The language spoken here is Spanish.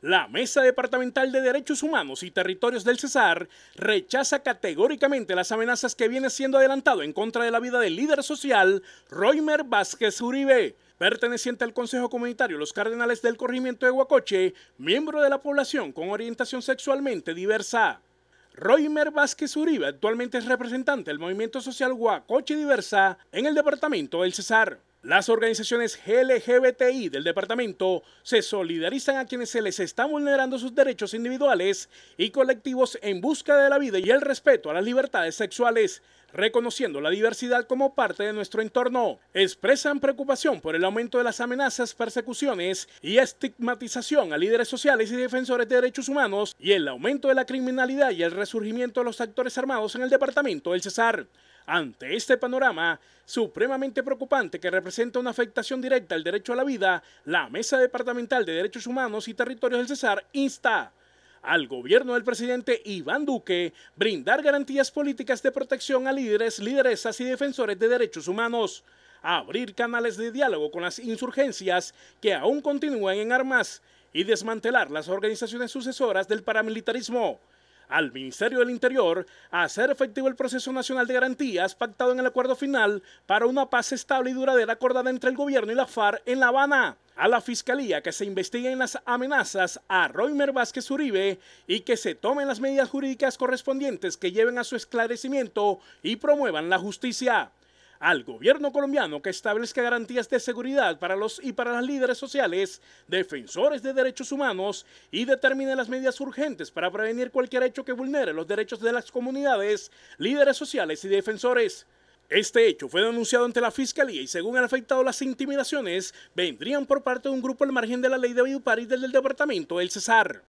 La Mesa Departamental de Derechos Humanos y Territorios del Cesar rechaza categóricamente las amenazas que viene siendo adelantado en contra de la vida del líder social Roimer Vázquez Uribe, perteneciente al Consejo Comunitario Los Cardenales del Corregimiento de Huacoche, miembro de la población con orientación sexualmente diversa. Roimer Vázquez Uribe actualmente es representante del movimiento social Huacoche Diversa en el departamento del Cesar. Las organizaciones LGBTI del departamento se solidarizan a quienes se les están vulnerando sus derechos individuales y colectivos en busca de la vida y el respeto a las libertades sexuales, reconociendo la diversidad como parte de nuestro entorno. Expresan preocupación por el aumento de las amenazas, persecuciones y estigmatización a líderes sociales y defensores de derechos humanos y el aumento de la criminalidad y el resurgimiento de los actores armados en el departamento del Cesar. Ante este panorama supremamente preocupante que representa una afectación directa al derecho a la vida, la Mesa Departamental de Derechos Humanos y Territorios del Cesar insta al gobierno del presidente Iván Duque brindar garantías políticas de protección a líderes, lideresas y defensores de derechos humanos, abrir canales de diálogo con las insurgencias que aún continúan en armas y desmantelar las organizaciones sucesoras del paramilitarismo al Ministerio del Interior a hacer efectivo el proceso nacional de garantías pactado en el acuerdo final para una paz estable y duradera acordada entre el gobierno y la FARC en La Habana. A la Fiscalía que se investiguen las amenazas a Roimer Vázquez Uribe y que se tomen las medidas jurídicas correspondientes que lleven a su esclarecimiento y promuevan la justicia al gobierno colombiano que establezca garantías de seguridad para los y para las líderes sociales, defensores de derechos humanos y determine las medidas urgentes para prevenir cualquier hecho que vulnere los derechos de las comunidades, líderes sociales y defensores. Este hecho fue denunciado ante la Fiscalía y según han afectado las intimidaciones, vendrían por parte de un grupo al margen de la ley de y del Departamento del Cesar.